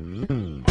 Mm.